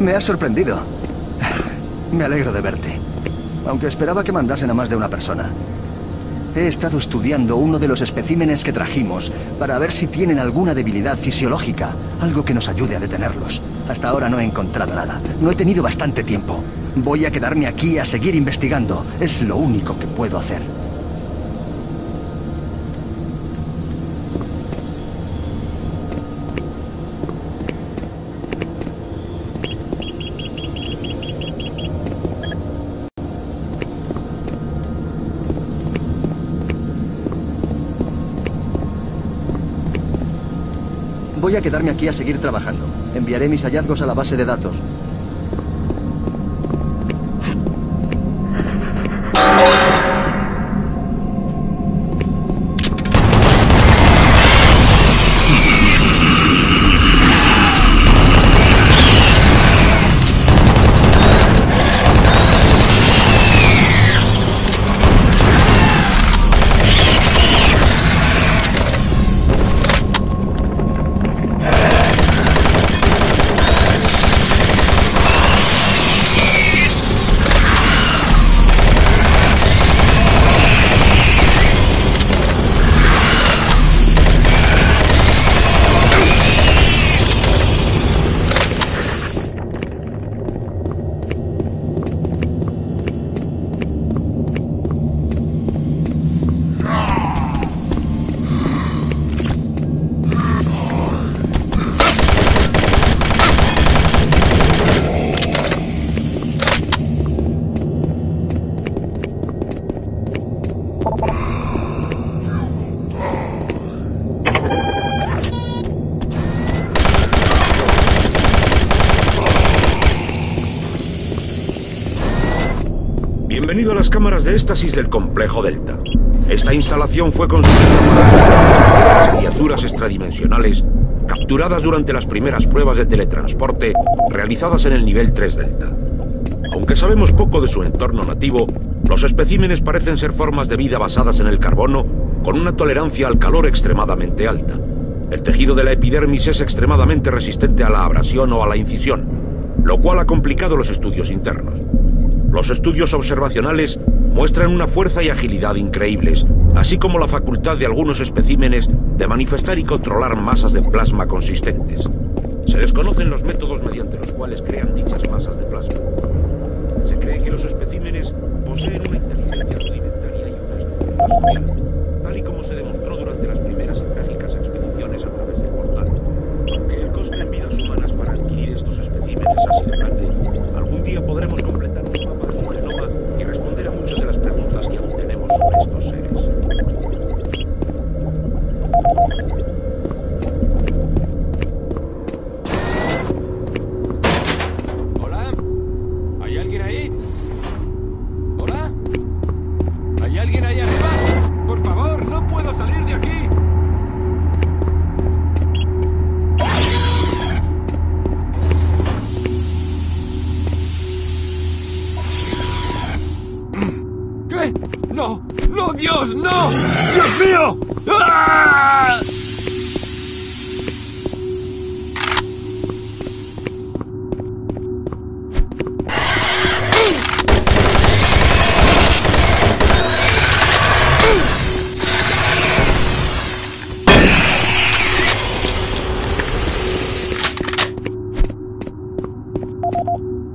me has sorprendido. Me alegro de verte. Aunque esperaba que mandasen a más de una persona. He estado estudiando uno de los especímenes que trajimos para ver si tienen alguna debilidad fisiológica, algo que nos ayude a detenerlos. Hasta ahora no he encontrado nada. No he tenido bastante tiempo. Voy a quedarme aquí a seguir investigando. Es lo único que puedo hacer. Voy a quedarme aquí a seguir trabajando. Enviaré mis hallazgos a la base de datos. Cámaras de éxtasis del complejo Delta. Esta instalación fue construida para las criaturas extradimensionales capturadas durante las primeras pruebas de teletransporte realizadas en el nivel 3 Delta. Aunque sabemos poco de su entorno nativo, los especímenes parecen ser formas de vida basadas en el carbono con una tolerancia al calor extremadamente alta. El tejido de la epidermis es extremadamente resistente a la abrasión o a la incisión, lo cual ha complicado los estudios internos. Los estudios observacionales muestran una fuerza y agilidad increíbles, así como la facultad de algunos especímenes de manifestar y controlar masas de plasma consistentes. Se desconocen los métodos mediante los cuales crean dichas masas de plasma. Se cree que los especímenes poseen una inteligencia rudimentaria y una estructura social, tal y como se demostró durante las primeras Dios, no! Dios mío! ¡Ah! you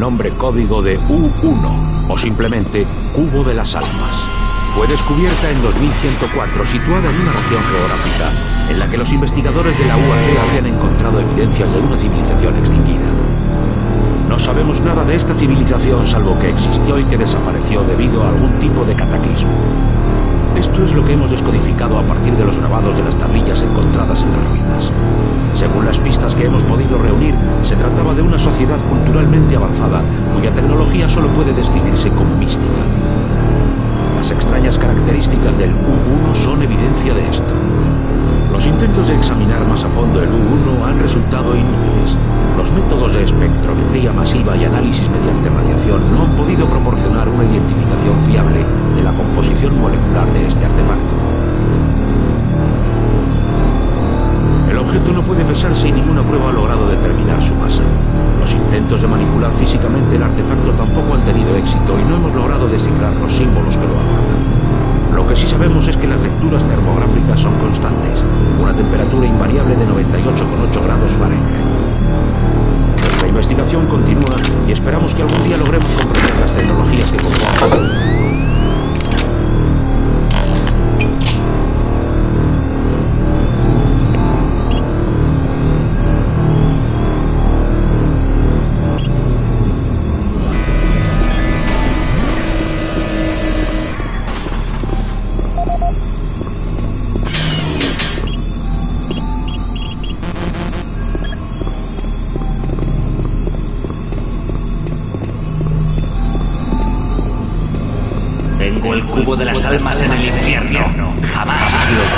nombre código de U1, o simplemente Cubo de las Almas. Fue descubierta en 2104, situada en una región geográfica en la que los investigadores de la UAC habían encontrado evidencias de una civilización extinguida. No sabemos nada de esta civilización salvo que existió y que desapareció debido a algún tipo de cataclismo. Esto es lo que hemos descodificado a partir de los grabados de las tablillas encontradas en las ruinas. Según las pistas que hemos podido reunir, se trataba de una sociedad culturalmente avanzada cuya tecnología solo puede describirse como mística. Las extrañas características del U1 son evidencia de esto. Los intentos de examinar más a fondo el U1 han resultado inútiles. Los métodos de espectrometría masiva y análisis mediante radiación no han podido proporcionar una identificación fiable de la composición molecular de este artefacto. De las almas en el infierno. Jamás lo